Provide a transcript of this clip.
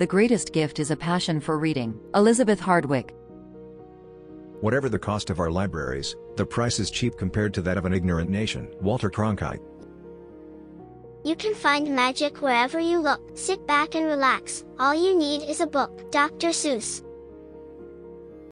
the greatest gift is a passion for reading. Elizabeth Hardwick. Whatever the cost of our libraries, the price is cheap compared to that of an ignorant nation. Walter Cronkite. You can find magic wherever you look. Sit back and relax. All you need is a book. Dr. Seuss.